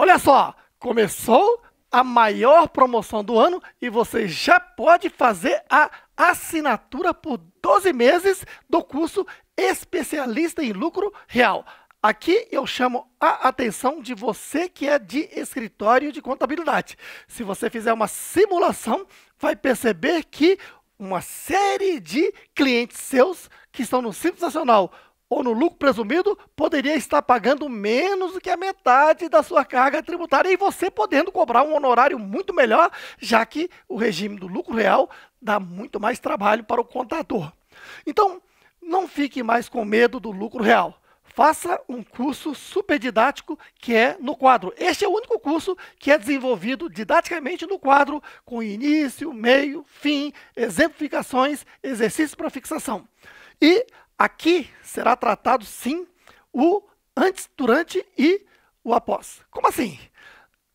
Olha só, começou a maior promoção do ano e você já pode fazer a assinatura por 12 meses do curso Especialista em Lucro Real. Aqui eu chamo a atenção de você que é de escritório de contabilidade. Se você fizer uma simulação, vai perceber que uma série de clientes seus que estão no Simples Nacional ou no lucro presumido, poderia estar pagando menos do que a metade da sua carga tributária e você podendo cobrar um honorário muito melhor, já que o regime do lucro real dá muito mais trabalho para o contador. Então, não fique mais com medo do lucro real. Faça um curso super didático que é no quadro. Este é o único curso que é desenvolvido didaticamente no quadro, com início, meio, fim, exemplificações, exercícios para fixação. E Aqui será tratado sim o antes, durante e o após. Como assim?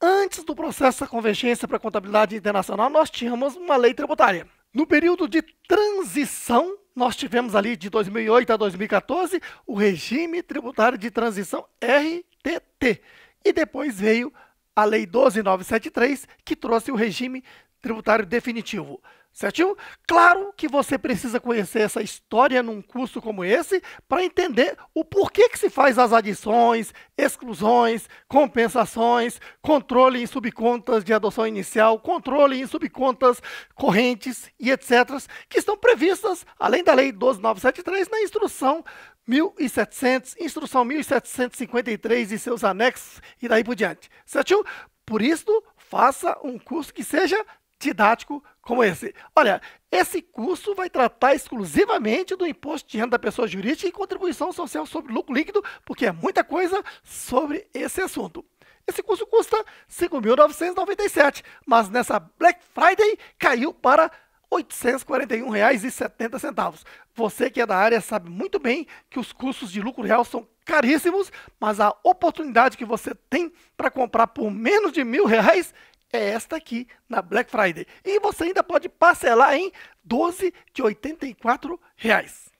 Antes do processo da convergência para a contabilidade internacional, nós tínhamos uma lei tributária. No período de transição, nós tivemos ali de 2008 a 2014 o regime tributário de transição RTT. E depois veio a Lei 12973, que trouxe o regime tributário definitivo. Certinho? Claro que você precisa conhecer essa história num curso como esse para entender o porquê que se faz as adições, exclusões, compensações, controle em subcontas de adoção inicial, controle em subcontas correntes e etc., que estão previstas, além da Lei 12973, na instrução 1700, instrução 1753 e seus anexos e daí por diante. Certinho? Por isso, faça um curso que seja didático como esse. Olha, esse curso vai tratar exclusivamente do imposto de renda da pessoa jurídica e contribuição social sobre lucro líquido, porque é muita coisa sobre esse assunto. Esse curso custa R$ 5.997, mas nessa Black Friday caiu para R$ 841,70. Você que é da área sabe muito bem que os custos de lucro real são caríssimos, mas a oportunidade que você tem para comprar por menos de mil reais é esta aqui na Black Friday. E você ainda pode parcelar em 12 de 84 reais.